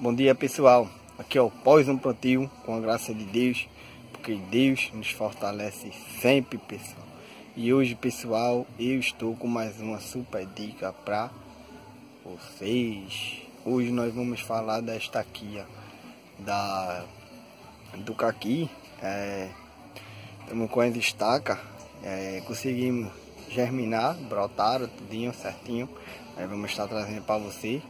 Bom dia pessoal, aqui é o Pós um Plantio, com a graça de Deus, porque Deus nos fortalece sempre pessoal. E hoje pessoal, eu estou com mais uma super dica para vocês. Hoje nós vamos falar da estaquia da, do caqui. É, estamos com as estacas, é, conseguimos germinar, brotaram tudinho certinho. Aí vamos estar trazendo para você.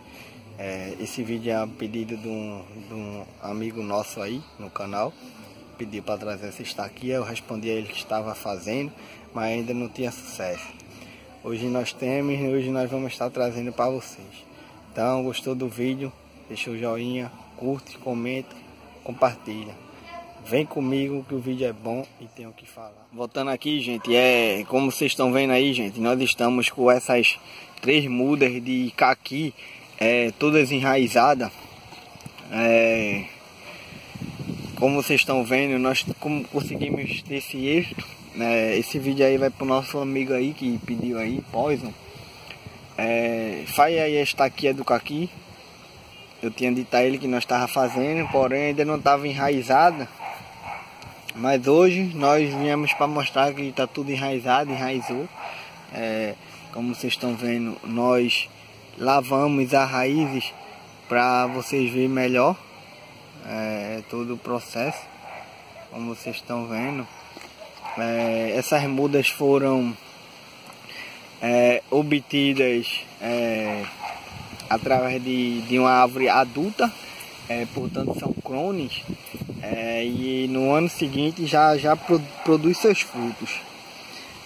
É, esse vídeo é um pedido de um, de um, amigo nosso aí no canal. Pediu para trazer essa estaquia, eu respondi a ele que estava fazendo, mas ainda não tinha sucesso. Hoje nós temos e hoje nós vamos estar trazendo para vocês. Então, gostou do vídeo? Deixa o joinha, curte, comenta, compartilha. Vem comigo que o vídeo é bom e tem o que falar. Voltando aqui, gente, é como vocês estão vendo aí, gente, nós estamos com essas três mudas de caqui é, todas enraizadas. É, como vocês estão vendo, nós como conseguimos esse êxito. É, esse vídeo aí vai pro nosso amigo aí que pediu aí, Poison. É, faz aí a estaquia do caqui. Eu tinha dito a ele que nós estava fazendo, porém ainda não estava enraizada. Mas hoje nós viemos para mostrar que está tudo enraizado, enraizou. É, como vocês estão vendo, nós lavamos as raízes para vocês verem melhor é, todo o processo como vocês estão vendo. É, essas mudas foram é, obtidas é, através de, de uma árvore adulta é, portanto são crones é, e no ano seguinte já, já produz seus frutos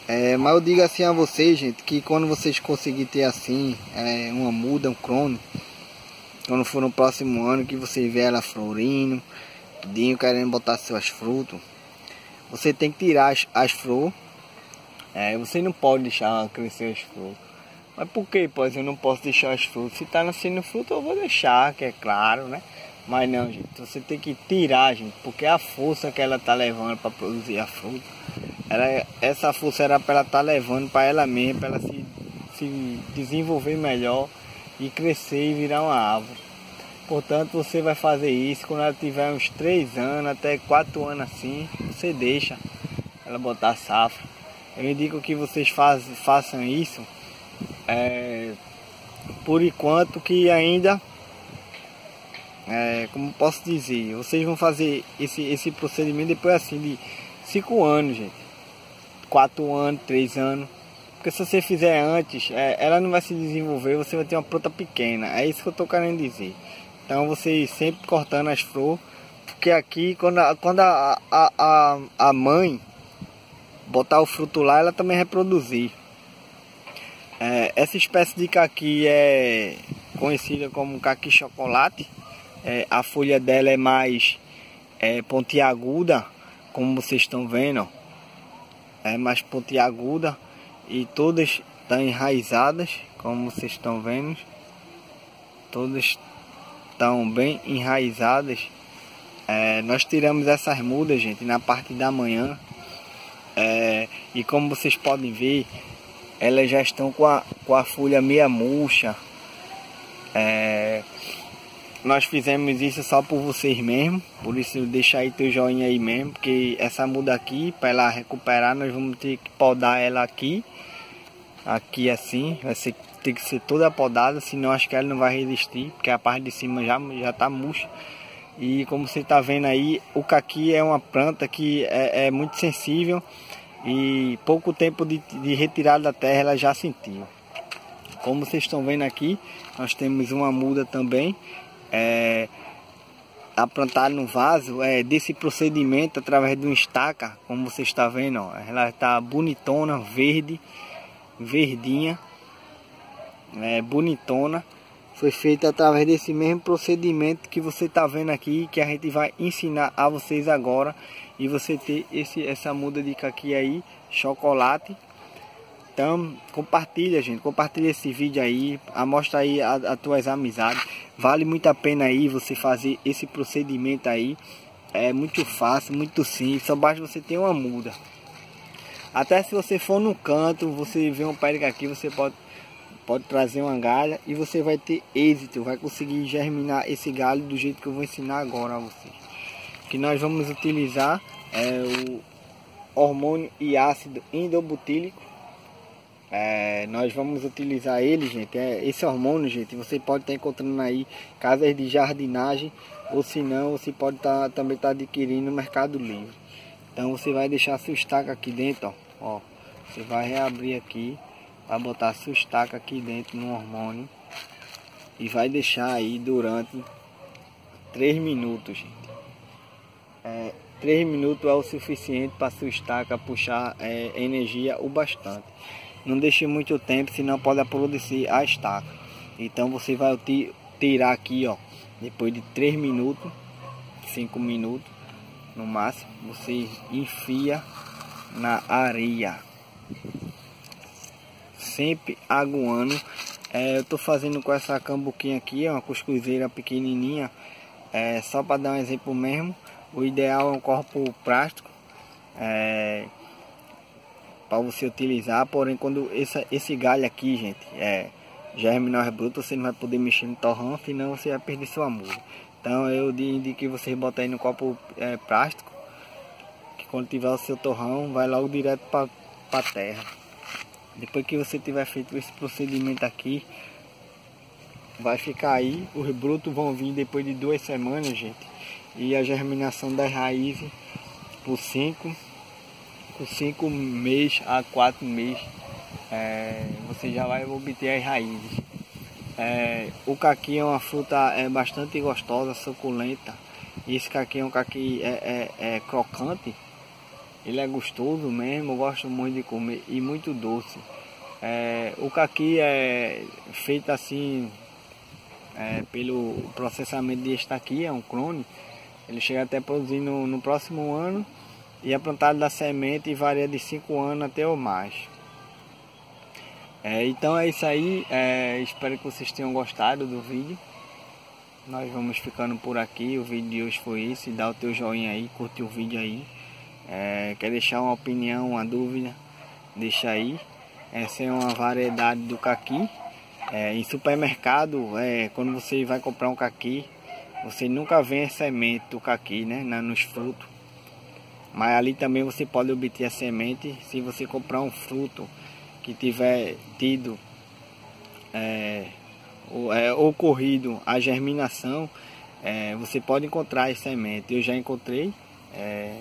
é, mas eu digo assim a vocês, gente, que quando vocês conseguirem ter assim, é, uma muda, um crono, quando for no próximo ano que você vê ela florindo, tudinho, querendo botar seus frutos, você tem que tirar as, as flores. É, você não pode deixar crescer as flores. Mas por que, pois eu não posso deixar as frutas? Se tá nascendo fruto, eu vou deixar, que é claro, né? Mas não, gente, você tem que tirar, gente, porque a força que ela tá levando para produzir a fruta ela, essa força era para ela estar tá levando para ela mesma, para ela se, se desenvolver melhor e crescer e virar uma árvore. Portanto, você vai fazer isso quando ela tiver uns 3 anos, até 4 anos assim, você deixa ela botar safra. Eu indico que vocês faz, façam isso é, por enquanto que ainda, é, como posso dizer, vocês vão fazer esse, esse procedimento depois assim de 5 anos, gente. 4 anos, 3 anos. Porque se você fizer antes, é, ela não vai se desenvolver, você vai ter uma planta pequena. É isso que eu estou querendo dizer. Então você sempre cortando as flores. Porque aqui, quando a, quando a, a, a, a mãe botar o fruto lá, ela também reproduzir. É, essa espécie de caqui é conhecida como caqui chocolate. É, a folha dela é mais é, pontiaguda, como vocês estão vendo é mais pontiaguda e todas estão enraizadas, como vocês estão vendo. Todas estão bem enraizadas. É, nós tiramos essas mudas, gente, na parte da manhã. É, e como vocês podem ver, elas já estão com a, com a folha meia murcha. É, nós fizemos isso só por vocês mesmo, por isso deixa aí teu joinha aí mesmo, porque essa muda aqui, para ela recuperar, nós vamos ter que podar ela aqui, aqui assim, vai ser, ter que ser toda podada, senão acho que ela não vai resistir, porque a parte de cima já, já tá murcha. E como você está vendo aí, o caqui é uma planta que é, é muito sensível e pouco tempo de, de retirada da terra ela já sentiu. Como vocês estão vendo aqui, nós temos uma muda também é, a plantar no vaso é, desse procedimento através de um estaca, como você está vendo, ó, ela está bonitona, verde, verdinha, é, bonitona. Foi feita através desse mesmo procedimento que você está vendo aqui, que a gente vai ensinar a vocês agora. E você ter esse, essa muda de caqui aí, chocolate, então, compartilha, gente. Compartilha esse vídeo aí. Mostra aí as tuas amizades. Vale muito a pena aí você fazer esse procedimento aí. É muito fácil, muito simples. Só basta você ter uma muda. Até se você for no canto, você vê um pé aqui, você pode pode trazer uma galha e você vai ter êxito, vai conseguir germinar esse galho do jeito que eu vou ensinar agora a vocês. Que nós vamos utilizar é o hormônio e ácido endobutílico. É, nós vamos utilizar ele, gente. É, esse hormônio, gente, você pode estar encontrando aí casas de jardinagem ou se não, você pode estar também estar adquirindo no Mercado Livre. Então você vai deixar sua estaca aqui dentro, ó. ó você vai reabrir aqui vai botar sua estaca aqui dentro no hormônio e vai deixar aí durante 3 minutos, gente. É, 3 minutos é o suficiente para sua estaca puxar é, energia o bastante. Não deixe muito tempo, senão pode produzir a estaca. Então você vai tirar aqui, ó, depois de 3 minutos, 5 minutos no máximo, você enfia na areia sempre aguando. É, eu tô fazendo com essa cambuquinha aqui, uma cuscuzeira pequenininha, é, só para dar um exemplo mesmo. O ideal é um corpo plástico, é, para você utilizar. Porém, quando essa, esse galho aqui, gente, é germinal é, é bruto, você não vai poder mexer no torrão, senão você vai perder seu amor. Então, eu indiquei vocês botarem no copo é, plástico, que quando tiver o seu torrão, vai logo direto para a terra. Depois que você tiver feito esse procedimento aqui, vai ficar aí. Os brutos vão vir depois de duas semanas, gente. E a germinação das raízes por 5 com 5 meses a 4 meses é, você já vai obter as raízes. É, o caqui é uma fruta é, bastante gostosa, suculenta. Esse caqui é um caqui é, é, é crocante. Ele é gostoso mesmo, eu gosto muito de comer e muito doce. É, o caqui é feito assim é, pelo processamento de estaquia, um clone. Ele chega até produzir no, no próximo ano e é plantado da semente e varia de 5 anos até o mais. É, então é isso aí, é, espero que vocês tenham gostado do vídeo. Nós vamos ficando por aqui, o vídeo de hoje foi esse, dá o teu joinha aí, curte o vídeo aí. É, quer deixar uma opinião, uma dúvida? Deixa aí. Essa é uma variedade do caqui. É, em supermercado, é, quando você vai comprar um caqui, você nunca vê a semente do caqui, né? Nos frutos. Mas ali também você pode obter a semente se você comprar um fruto que tiver tido é, é, ocorrido a germinação, é, você pode encontrar a semente. Eu já encontrei. É,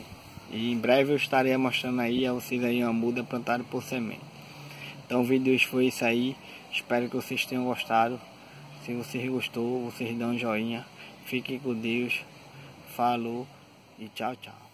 e em breve eu estarei mostrando aí a vocês aí uma muda plantada por semente. Então o vídeo foi isso aí. Espero que vocês tenham gostado. Se vocês gostou, vocês dão um joinha. Fiquem com Deus. Falou e tchau, tchau.